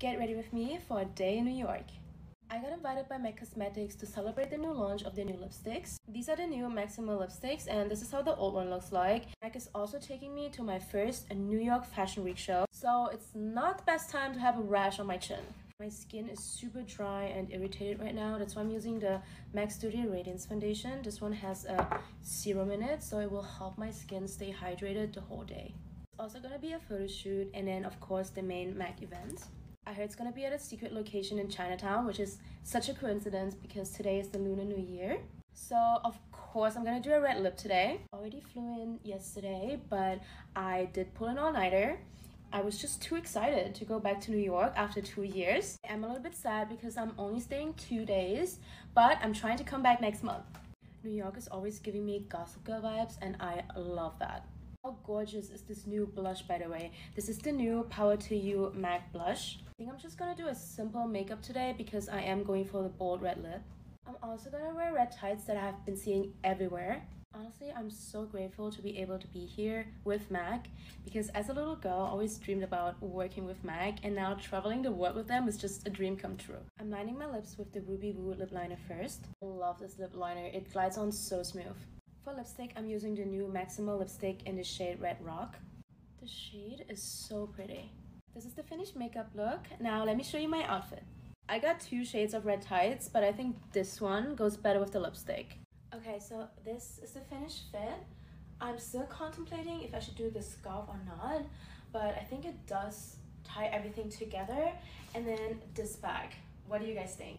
Get ready with me for a day in New York. I got invited by MAC Cosmetics to celebrate the new launch of their new lipsticks. These are the new MACximal lipsticks and this is how the old one looks like. MAC is also taking me to my first New York Fashion Week show, so it's not the best time to have a rash on my chin. My skin is super dry and irritated right now. That's why I'm using the MAC Studio Radiance Foundation. This one has a serum in it, so it will help my skin stay hydrated the whole day. It's also gonna be a photo shoot and then of course the main MAC event. I heard it's gonna be at a secret location in Chinatown, which is such a coincidence because today is the Lunar New Year. So of course I'm gonna do a red lip today. Already flew in yesterday, but I did pull an all-nighter I was just too excited to go back to New York after two years. I'm a little bit sad because I'm only staying two days, but I'm trying to come back next month. New York is always giving me Gossip Girl vibes and I love that. How gorgeous is this new blush by the way? This is the new Power to You MAC blush. I think I'm just gonna do a simple makeup today because I am going for the bold red lip. I'm also gonna wear red tights that I've been seeing everywhere. Honestly, I'm so grateful to be able to be here with MAC because as a little girl, I always dreamed about working with MAC and now traveling the world with them is just a dream come true. I'm lining my lips with the Ruby Woo lip liner first. I love this lip liner, it glides on so smooth. For lipstick, I'm using the new MACximal lipstick in the shade Red Rock. The shade is so pretty. This is the finished makeup look. Now let me show you my outfit. I got two shades of red tights, but I think this one goes better with the lipstick. Okay, so this is the finished fit. I'm still contemplating if I should do the scarf or not, but I think it does tie everything together. And then this bag. What do you guys think?